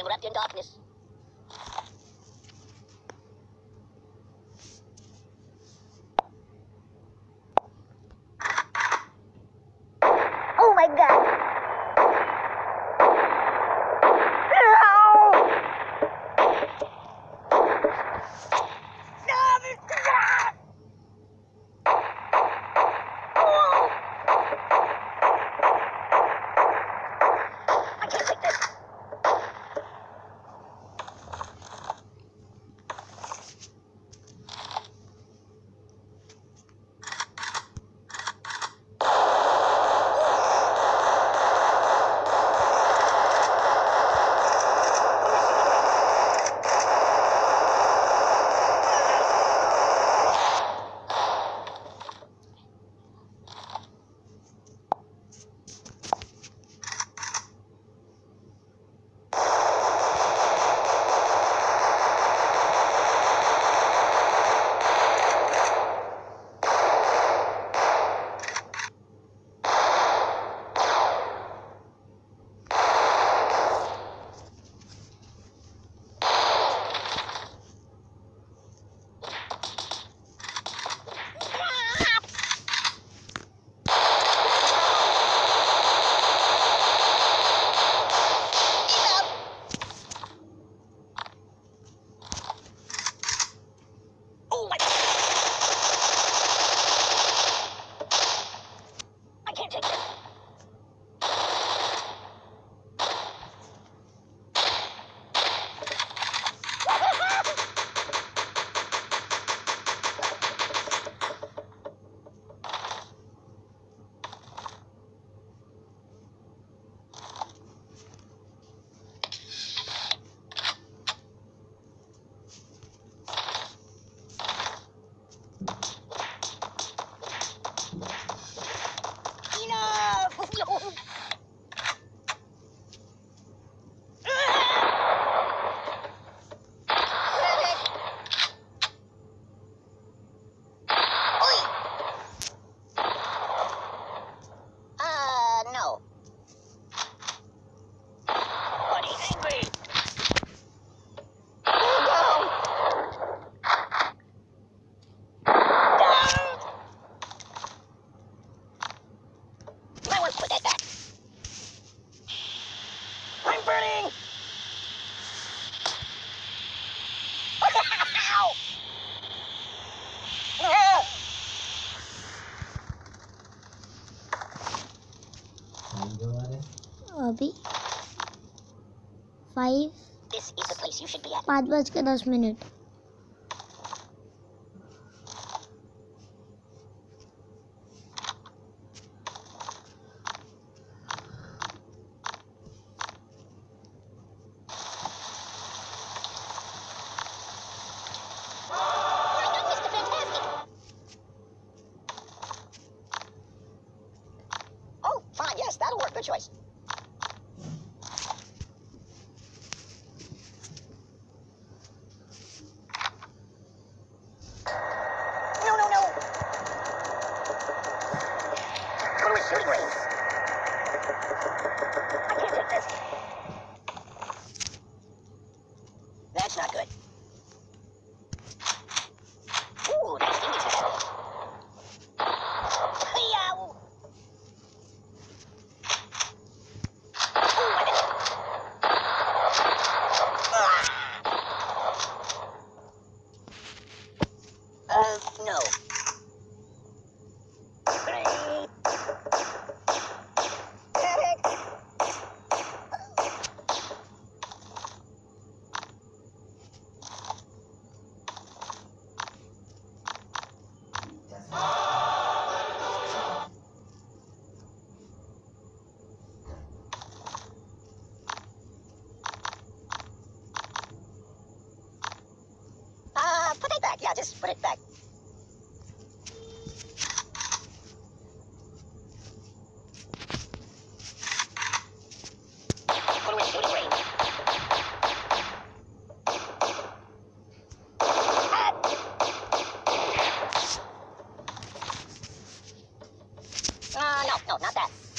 I am wrapped in darkness. अभी? Five पाँच बज के दस minute. not good. Ooh, nice images. Yow! Ah. Uh, no. Yeah, just put it back. Uh, no, no, not that.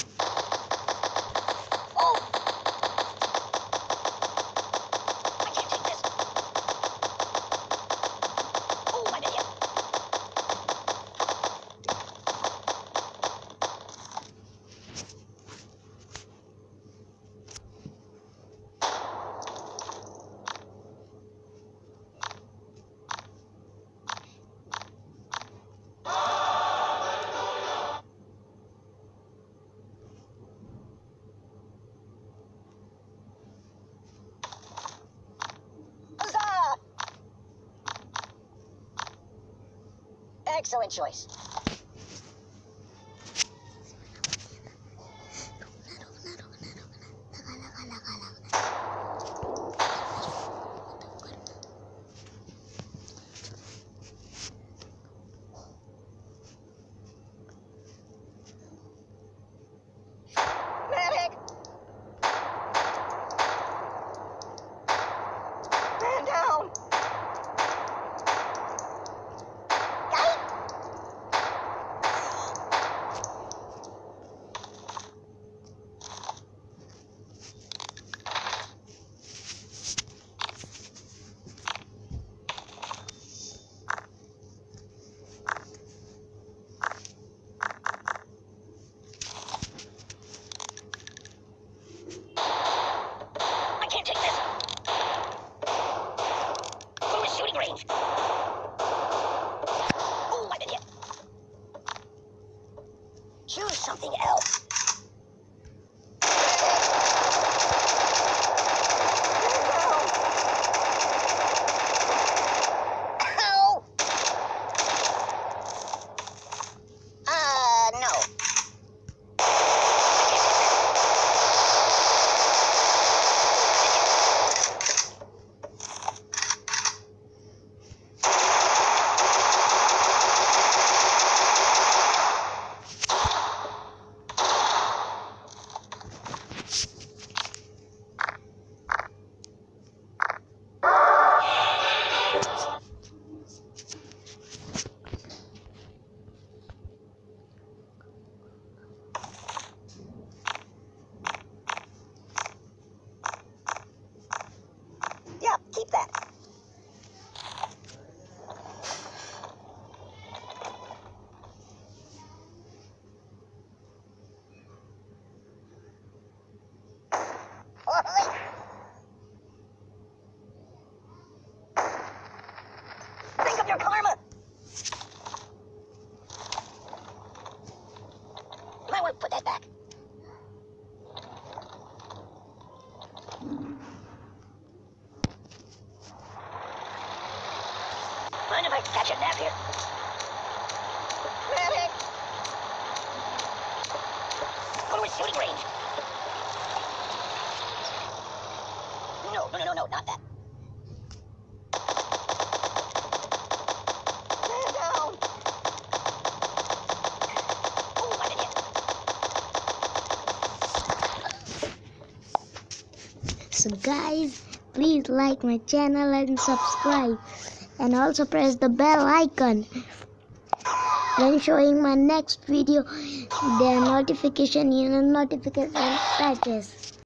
Excellent choice. Want to put that back. Mind if I catch a nap here? Medic! Go to a shooting range. No, no, no, no, not that. So guys, please like my channel and subscribe and also press the bell icon. When showing my next video, the notification, you know, notification patches.